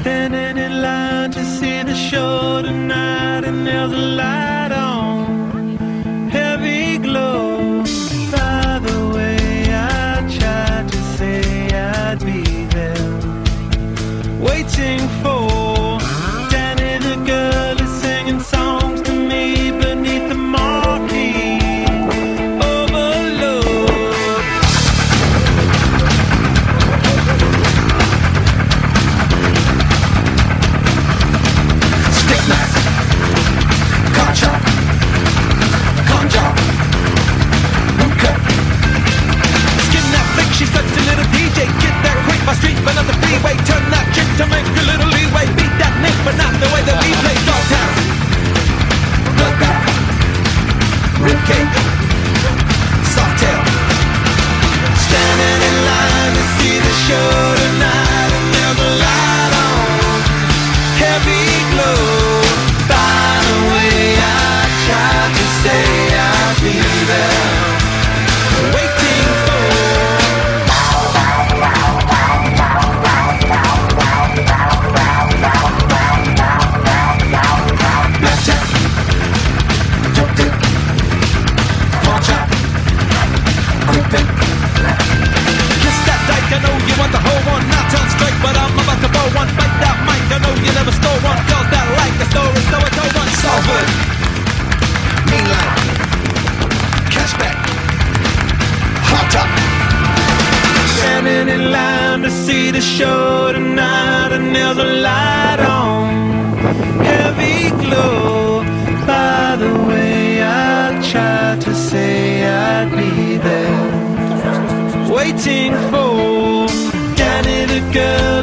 Standing in line to see the show tonight, and there's a light on, heavy glow. By the way, I tried to say I'd be there, waiting for my street, the freeway. Turn never stole one. Girls that like the story, so I told one. Salford, mean line, cashback, hot top, Standing in line to see the show tonight, and there's a light on, heavy glow. By the way, I tried to say I'd be there, waiting for Dani the girl